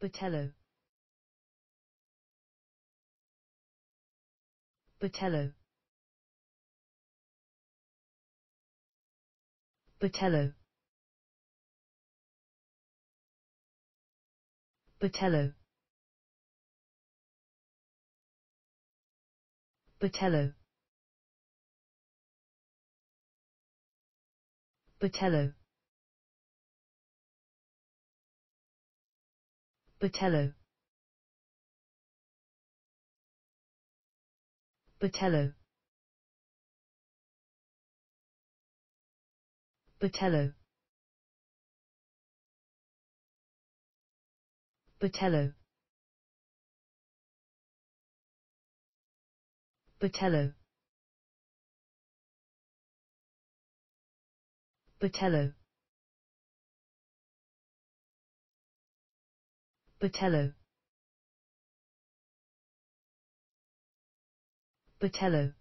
Botello. Botello. Botello. Botello. Botello. Botello. Botello. Botello. Botello. Botello. Botello. Botello. Botello. Botello.